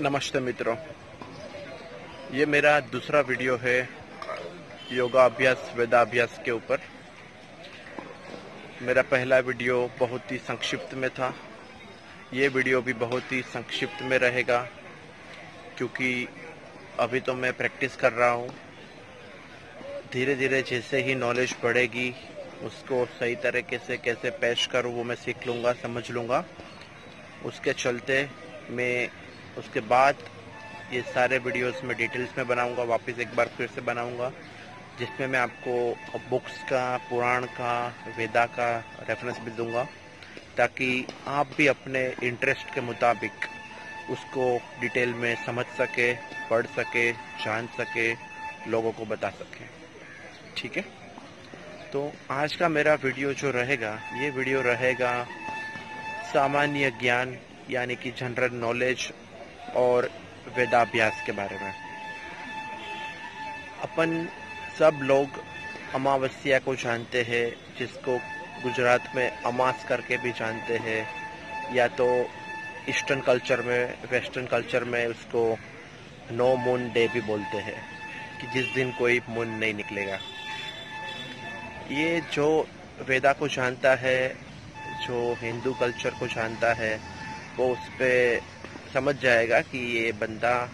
नमस्ते मित्रों। ये मेरा दूसरा वीडियो है योगा अभ्यास वेदाभ्यास के ऊपर। मेरा पहला वीडियो बहुत ही संक्षिप्त में था। ये वीडियो भी बहुत ही संक्षिप्त में रहेगा, क्योंकि अभी तो मैं प्रैक्टिस कर रहा हूँ। धीरे धीरे जैसे ही नॉलेज बढ़ेगी, उसको सही तरीके से कैसे पेश करूँ वो मैं सीख लूँगा, समझ लूँगा। उसके चलते मैं उसके बाद ये सारे वीडियोस में डिटेल्स में बनाऊँगा, वापस एक बार फिर से बनाऊँगा, जिसमें मैं आपको बुक्स का पुराण का वेदा का रेफरेंस भी दूँगा, ताकि आप भी अपने इंटरेस्ट के मुताबिक उसको डिटेल में समझ सके, पढ़ सके, जान सके, लोगों को बता सके। ठीक है? तो आज का मेरा वीडियो जो रहेगा, ये वीडियो रहेगा सामान्य ज्ञान, यानी कि जनरल नॉलेज और वेदाभ्यास के बारे में। अपन सब लोग अमावस्या को जानते हैं, जिसको गुजरात में अमास करके भी जानते हैं, या तो ईस्टर्न कल्चर में, वेस्टर्न कल्चर में उसको नो मून डे भी बोलते हैं, कि जिस दिन कोई मून नहीं निकलेगा। ये जो वेदा को जानता है, जो हिंदू कल्चर को जानता है, वो उस पर समझ जाएगा कि ये बंदा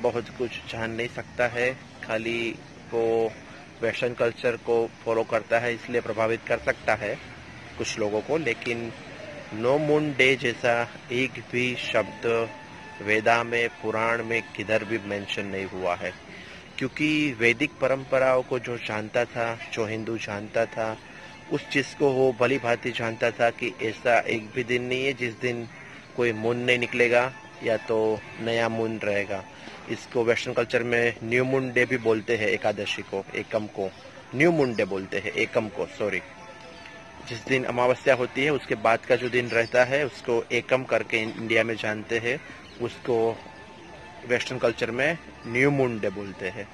बहुत कुछ जान नहीं सकता है, खाली वो वेस्टर्न कल्चर को फॉलो करता है, इसलिए प्रभावित कर सकता है कुछ लोगों को, लेकिन नो मून डे जैसा एक भी शब्द वेदा में, पुराण में किधर भी मेंशन नहीं हुआ है। क्योंकि वैदिक परंपराओं को जो जानता था, जो हिंदू जानता था, उस चीज़ को वो भली भांति जानता था कि ऐसा एक भी दिन नहीं है जिस दिन कोई मून नहीं निकलेगा, या तो नया मून रहेगा। इसको वेस्टर्न कल्चर में न्यू मून डे भी बोलते हैं, एकादशी को, एकम को। न्यू मून डे बोलते हैं, एकम को सॉरी जिस दिन अमावस्या होती है, उसके बाद का जो दिन रहता है, उसको एकम करके इंडिया में जानते हैं। उसको वेस्टर्न कल्चर में न्यू मून डे बोलते हैं।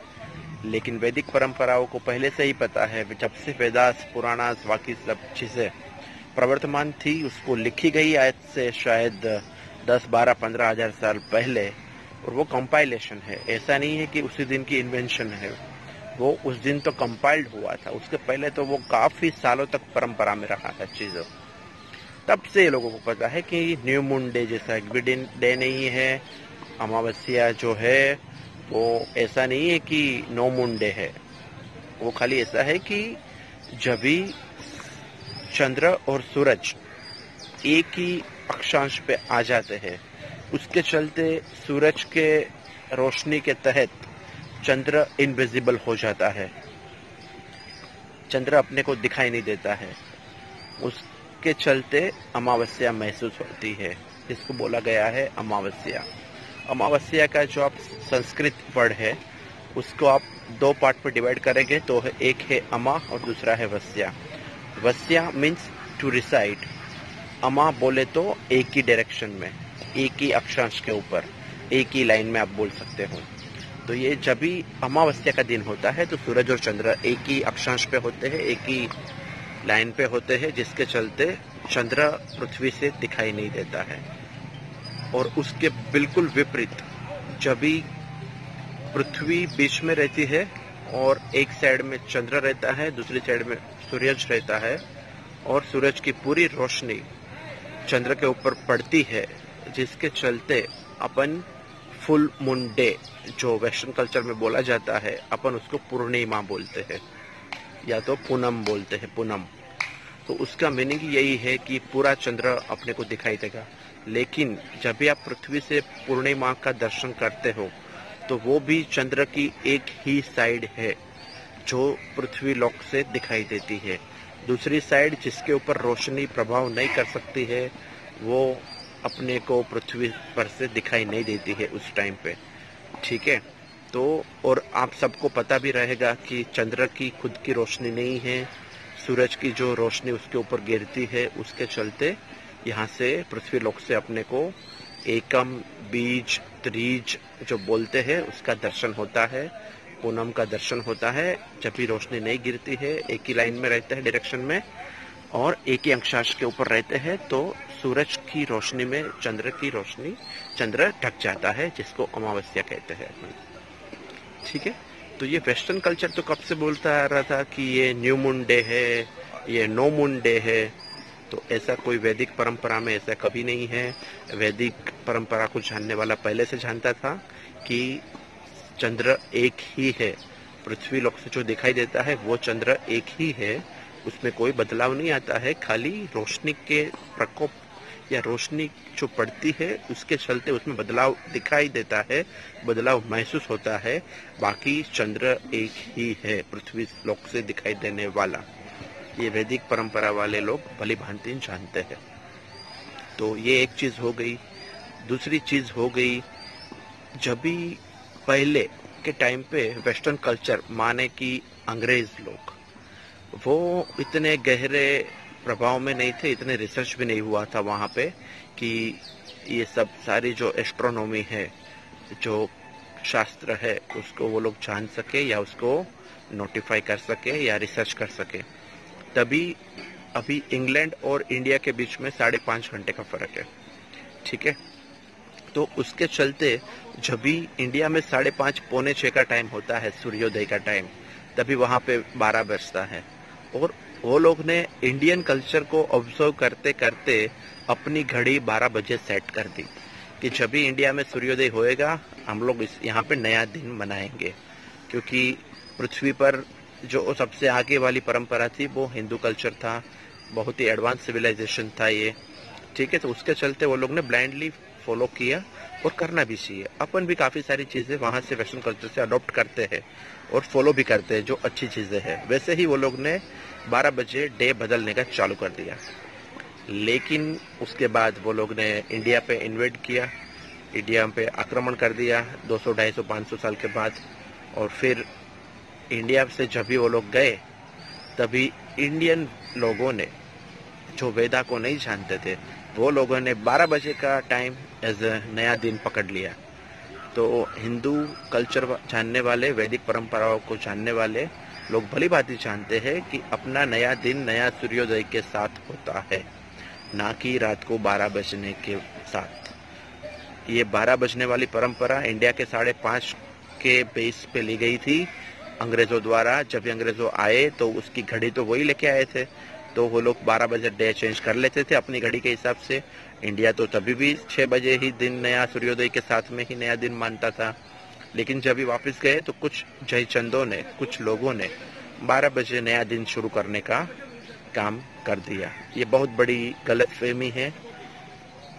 लेकिन वैदिक परंपराओं को पहले से ही पता है, जब से वेदास, पुराणास, बाकी सब चीज़ें प्रवर्तमान थी, उसको लिखी गई आज से शायद दस, बारह, पंद्रह हज़ार साल पहले, और वो कंपाइलेशन है। ऐसा नहीं है कि उसी दिन की इन्वेंशन है। वो उस दिन तो कंपाइल्ड हुआ था। उसके पहले तो वो काफ़ी सालों तक परंपरा में रहा था चीज़ों। तब से ये लोगों को पता है कि न्यू मून डे जैसा भी डे नहीं है, अमावस्या जो है, वो ऐसा नहीं है कि नो मून डे है। वो खाली ऐसा है कि जब भी चंद्र और सूरज एक ही अक्षांश पे आ जाते हैं। उसके चलते सूरज के रोशनी के तहत चंद्र इनविजिबल हो जाता है। चंद्र अपने को दिखाई नहीं देता है। उसके चलते अमावस्या महसूस होती है। इसको बोला गया है अमावस्या। अमावस्या का जो आप संस्कृत वर्ड है, उसको आप दो पार्ट में डिवाइड करेंगे तो एक है अमा और दूसरा है वस्या। वस्या मीन्स टू रिसाइड अमा बोले तो एक ही डायरेक्शन में, एक ही अक्षांश के ऊपर, एक ही लाइन में आप बोल सकते हो। तो ये जब भी अमावस्या का दिन होता है तो सूरज और चंद्र एक ही अक्षांश पे होते हैं, एक ही लाइन पे होते हैं, जिसके चलते चंद्र पृथ्वी से दिखाई नहीं देता है। और उसके बिल्कुल विपरीत, जब भी पृथ्वी बीच में रहती है और एक साइड में चंद्र रहता है, दूसरी साइड में सूरज रहता है और सूरज की पूरी रोशनी चंद्र के ऊपर पड़ती है, जिसके चलते अपन फुल मून डे, जो वेस्टर्न कल्चर में बोला जाता है, अपन उसको पूर्णिमा बोलते हैं, या तो पूनम बोलते हैं, पूनम। तो उसका मीनिंग यही है कि पूरा चंद्र अपने को दिखाई देगा। लेकिन जब भी आप पृथ्वी से पूर्णिमा का दर्शन करते हो तो वो भी चंद्र की एक ही साइड है। जो पृथ्वी लोक से दिखाई देती है। दूसरी साइड जिसके ऊपर रोशनी प्रभाव नहीं कर सकती है, वो अपने को पृथ्वी पर से दिखाई नहीं देती है उस टाइम पे। ठीक है? तो और आप सबको पता भी रहेगा कि चंद्र की खुद की रोशनी नहीं है, सूरज की जो रोशनी उसके ऊपर गिरती है, उसके चलते यहाँ से पृथ्वी लोक से अपने को एकम, बीज, त्रीज जो बोलते हैं, उसका दर्शन होता है। पूनम का दर्शन होता है, जब भी रोशनी नहीं गिरती है, एक ही लाइन में रहता है डायरेक्शन में, और एक ही अंशांश के ऊपर रहते हैं तो सूरज की रोशनी में चंद्र की रोशनी, चंद्र ढक जाता है, जिसको अमावस्या कहते हैं। ठीक है? तो ये वेस्टर्न कल्चर तो कब से बोलता आ रहा था कि ये न्यू मून डे है, ये नो मून डे है? तो ऐसा कोई वैदिक परंपरा में ऐसा कभी नहीं है। वैदिक परंपरा को जानने वाला पहले से जानता था कि चंद्र एक ही है। पृथ्वी लोक से जो दिखाई देता है, वो चंद्र एक ही है। उसमें कोई बदलाव नहीं आता है। खाली रोशनी के प्रकोप या रोशनी जो पड़ती है, उसके चलते उसमें बदलाव दिखाई देता है, बदलाव महसूस होता है। बाकी चंद्र एक ही है, पृथ्वी लोक से दिखाई देने वाला। ये वैदिक परंपरा वाले लोग भली भांति जानते हैं। तो ये एक चीज़ हो गई। दूसरी चीज़ हो गई, जब भी पहले के टाइम पे वेस्टर्न कल्चर, माने कि अंग्रेज़ लोग, वो इतने गहरे प्रभाव में नहीं थे, इतने रिसर्च भी नहीं हुआ था वहाँ पे कि ये सब सारी जो एस्ट्रोनॉमी है, जो शास्त्र है, उसको वो लोग जान सके या उसको नोटिफाई कर सके या रिसर्च कर सके। तभी अभी इंग्लैंड और इंडिया के बीच में साढ़े पाँच घंटे का फ़र्क है। ठीक है? तो उसके चलते जब भी इंडिया में साढ़े पाँच, पौने छह का टाइम होता है, सूर्योदय का टाइम तभी वहाँ पे बारह बजता है। और वो लोग ने इंडियन कल्चर को ऑब्ज़र्व करते करते अपनी घड़ी बारह बजे सेट कर दी कि जब भी इंडिया में सूर्योदय होएगा, हम लोग इस, यहाँ पे नया दिन मनाएँगे। क्योंकि पृथ्वी पर जो सबसे आगे वाली परंपरा थी, वो हिंदू कल्चर था, बहुत ही एडवांस सिविलाइजेशन था ये। ठीक है तो उसके चलते वो लोग ने ब्लाइंडली फॉलो किया और करना भी चाहिए। अपन भी काफ़ी सारी चीज़ें वहाँ से वेस्टर्न कल्चर से अडोप्ट करते हैं और फॉलो भी करते हैं जो अच्छी चीज़ें हैं। वैसे ही वो लोग ने 12 बजे डे बदलने का चालू कर दिया। लेकिन उसके बाद वो लोग ने इंडिया पे इन्वेट किया इंडिया पे आक्रमण कर दिया 200, 250, 500 साल के बाद। और फिर इंडिया से जब भी वो लोग गए तभी इंडियन लोगों ने जो वेदा को नहीं जानते थे, वो लोगों ने 12 बजे का टाइम एज नया दिन पकड़ लिया। तो हिंदू कल्चर जानने वाले, वैदिक परंपराओं को जानने वाले लोग भली भांति जानते हैं कि अपना नया दिन, नया सूर्योदय के साथ होता है, ना कि रात को 12 बजने के साथ। ये 12 बजने वाली परंपरा इंडिया के साढ़े पाँच के बेस पे ली गई थी। अंग्रेज़ों द्वारा, जब अंग्रेज़ों आए तो उसकी घड़ी तो वही लेके आए थे। तो वो लोग 12 बजे डे चेंज कर लेते थे अपनी घड़ी के हिसाब से। इंडिया तो तभी भी छह बजे ही दिन नया सूर्योदय के साथ में ही नया दिन मानता था। लेकिन जब भी वापस गए तो कुछ जयचंदों ने, कुछ लोगों ने 12 बजे नया दिन शुरू करने का काम कर दिया। ये बहुत बड़ी गलत फहमी है।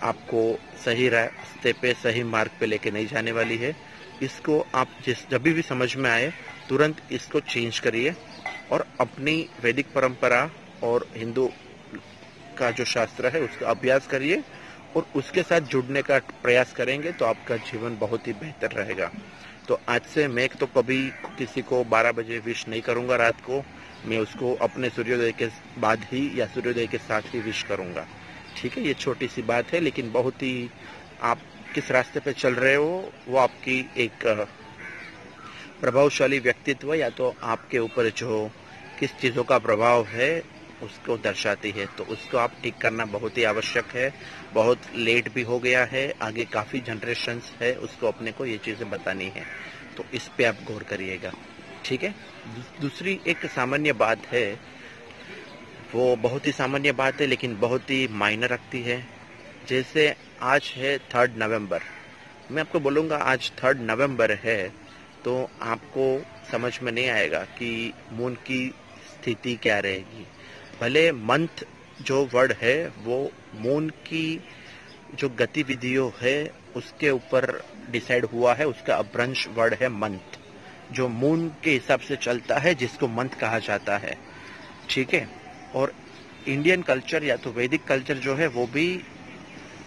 आपको सही रास्ते पे, सही मार्ग पे लेके नहीं जाने वाली है। इसको आप जिस जब भी समझ में आए, तुरंत इसको चेंज करिए और अपनी वैदिक परंपरा और हिंदू का जो शास्त्र है, उसका अभ्यास करिए और उसके साथ जुड़ने का प्रयास करेंगे तो आपका जीवन बहुत ही बेहतर रहेगा। तो आज से मैं तो कभी किसी को 12 बजे विश नहीं करूँगा रात को, मैं उसको अपने सूर्योदय के बाद ही या सूर्योदय के साथ ही विश करूँगा। ठीक है, ये छोटी सी बात है, लेकिन बहुत ही आप किस रास्ते पे चल रहे हो, वो आपकी एक प्रभावशाली व्यक्तित्व या तो आपके ऊपर जो किस चीज़ों का प्रभाव है उसको दर्शाती है तो उसको आप ठीक करना बहुत ही आवश्यक है। बहुत लेट भी हो गया है, आगे काफ़ी जनरेशन है, उसको अपने को ये चीज़ें बतानी है। तो इस पे आप गौर करिएगा, ठीक है? दूसरी एक सामान्य बात है, वो बहुत ही सामान्य बात है, लेकिन बहुत ही मायने रखती है। जैसे आज है थर्ड नवंबर मैं आपको बोलूँगा आज थर्ड नवंबर है तो आपको समझ में नहीं आएगा कि मून की स्थिति क्या रहेगी। भले मंथ जो वर्ड है, वो मून की जो गतिविधियों है, उसके ऊपर डिसाइड हुआ है, उसका अभ्रंश वर्ड है मंथ जो मून के हिसाब से चलता है, जिसको मंथ कहा जाता है। ठीक है? और इंडियन कल्चर या तो वैदिक कल्चर जो है, वो भी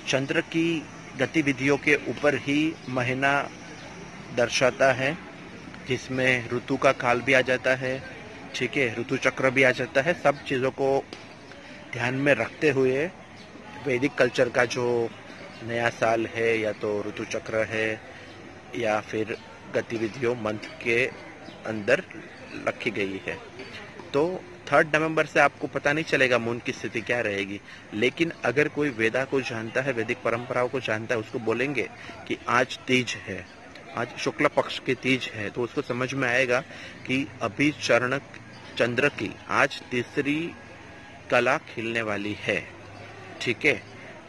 चंद्र की गतिविधियों के ऊपर ही महीना दर्शाता है, जिसमें ऋतु का काल भी आ जाता है ठीक है ऋतु चक्र भी आ जाता है। सब चीज़ों को ध्यान में रखते हुए वैदिक कल्चर का जो नया साल है, या तो ऋतु चक्र है, या फिर गतिविधियों मंथ के अंदर रखी गई है। तो थर्ड नवंबर से आपको पता नहीं चलेगा मून की स्थिति क्या रहेगी, लेकिन अगर कोई वेदा को जानता है, वैदिक परंपराओं को जानता है, उसको बोलेंगे कि आज तीज है, आज शुक्ल पक्ष की तीज है तो उसको समझ में आएगा कि अभी चरण चंद्र की आज तीसरी कला खिलने वाली है, ठीक है?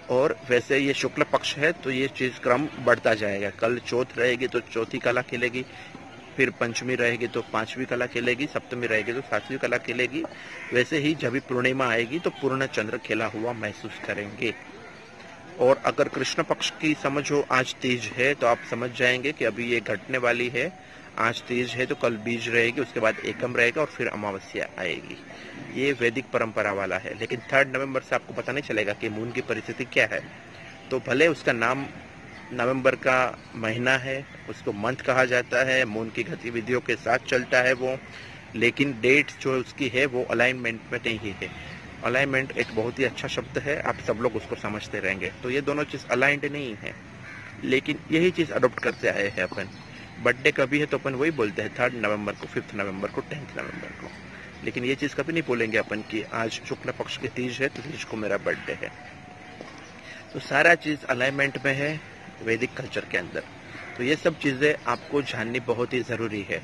और वैसे ये शुक्ल पक्ष है तो ये चीज़ क्रम बढ़ता जाएगा। कल चौथ रहेगी तो चौथी कला खिलेगी, फिर पंचमी रहेगी तो पांचवी कला खिलेगी, सप्तमी रहेगी तो सातवीं कला खिलेगी। वैसे ही जब भी पूर्णिमा आएगी तो पूर्ण चंद्र खिला हुआ महसूस करेंगे। और अगर कृष्ण पक्ष की समझ आज तीज है तो आप समझ जाएँगे कि अभी ये घटने वाली है। आज तेज है तो कल बीज रहेगी, उसके बाद एकम रहेगा और फिर अमावस्या आएगी। ये वैदिक परंपरा वाला है, लेकिन थर्ड नवंबर से आपको पता नहीं चलेगा कि मून की परिस्थिति क्या है। तो भले उसका नाम नवंबर का महीना है, उसको मंथ कहा जाता है मून की गतिविधियों के साथ चलता है वो, लेकिन डेट जो उसकी है वो अलाइनमेंट में नहीं है। अलाइनमेंट एक बहुत ही अच्छा शब्द है, आप सब लोग उसको समझते रहेंगे। तो ये दोनों चीज़ अलाइंड नहीं है, लेकिन यही चीज़ अडोप्ट करते आए हैं अपन। बर्थडे कभी है तो अपन वही बोलते हैं थर्ड नवंबर को फिफ्थ नवंबर को टेंथ नवंबर को। लेकिन ये चीज़ कभी नहीं बोलेंगे अपन कि आज शुक्ल पक्ष की तीज है तो तीज को मेरा बर्थडे है। तो सारा चीज़ अलाइनमेंट में है वैदिक कल्चर के अंदर। तो ये सब चीज़ें आपको जाननी बहुत ही ज़रूरी है।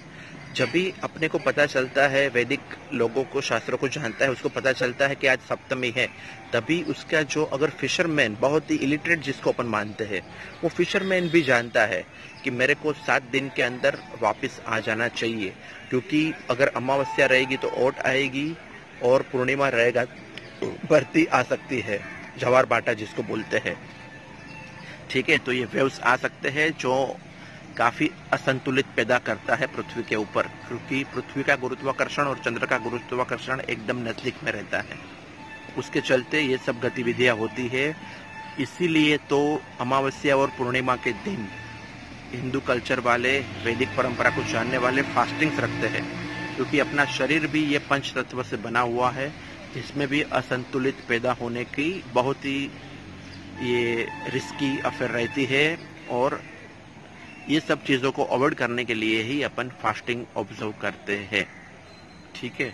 जब भी अपने को पता चलता है, वैदिक लोगों को, शास्त्रों को जानता है, उसको पता चलता है कि आज सप्तमी है, तभी उसका जो अगर फिशरमैन बहुत ही इलिटरेट जिसको अपन मानते हैं, वो फिशरमैन भी जानता है कि मेरे को सात दिन के अंदर वापस आ जाना चाहिए, क्योंकि अगर अमावस्या रहेगी तो ओट आएगी और पूर्णिमा रहेगा तो भर्ती आ सकती है, जवार बाटा जिसको बोलते हैं। ठीक है तो ये वेव्स आ सकते हैं जो काफ़ी असंतुलित पैदा करता है पृथ्वी के ऊपर, क्योंकि पृथ्वी का गुरुत्वाकर्षण और चंद्र का गुरुत्वाकर्षण एकदम नज़दीक में रहता है। उसके चलते ये सब गतिविधियाँ होती है। इसीलिए तो अमावस्या और पूर्णिमा के दिन हिंदू कल्चर वाले, वैदिक परंपरा को जानने वाले फास्टिंग्स रखते हैं, क्योंकि अपना शरीर भी ये पंच तत्व से बना हुआ है। इसमें भी असंतुलित पैदा होने की बहुत ही ये रिस्की अफेयर रहती है और ये सब चीज़ों को अवॉइड करने के लिए ही अपन फास्टिंग ऑब्ज़र्व करते हैं। ठीक है?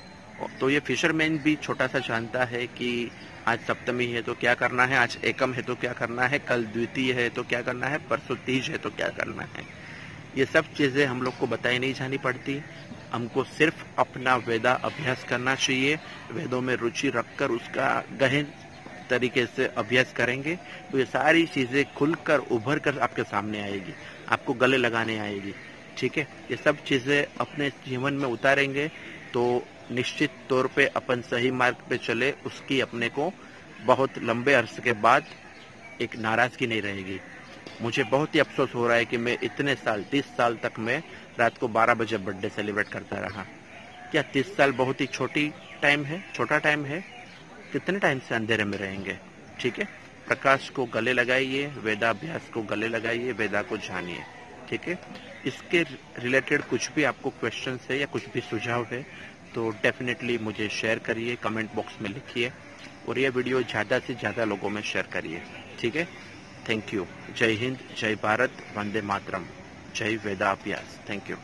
तो ये फिशरमैन भी छोटा सा जानता है कि आज सप्तमी है तो क्या करना है, आज एकम है तो क्या करना है, कल द्वितीय है तो क्या करना है, परसों तीज है तो क्या करना है। ये सब चीज़ें हम लोग को बताई नहीं जानी पड़ती। हमको सिर्फ़ अपना वेदा अभ्यास करना चाहिए। वेदों में रुचि रखकर उसका गहन तरीके से अभ्यास करेंगे। तो ये सारी चीज़ें खुलकर, उभर कर आपके सामने आएगी। आपको गले लगाने आएगी, ठीक है? ये सब चीज़ें अपने जीवन में उतारेंगे तो निश्चित तौर पे अपन सही मार्ग पे चले, उसकी अपने को बहुत लंबे अरसे के बाद एक नाराज़गी नहीं रहेगी। मुझे बहुत ही अफसोस हो रहा है कि मैं इतने साल, तीस साल तक मैं रात को बारह बजे बर्थडे सेलिब्रेट करता रहा। क्या तीस साल बहुत ही छोटी टाइम है? छोटा टाइम है? कितने टाइम से अंधेरे में रहेंगे? ठीक है? प्रकाश को गले लगाइए, वेदाभ्यास को गले लगाइए, वेदा को जानिए, ठीक है? इसके रिलेटेड कुछ भी आपको क्वेश्चन है या कुछ भी सुझाव है तो डेफिनेटली मुझे शेयर करिए कमेंट बॉक्स में लिखिए, और ये वीडियो ज़्यादा से ज़्यादा लोगों में शेयर करिए, ठीक है? थैंक यू जय हिंद, जय भारत, वंदे मातरम, जय वेदाभ्यास. Thank you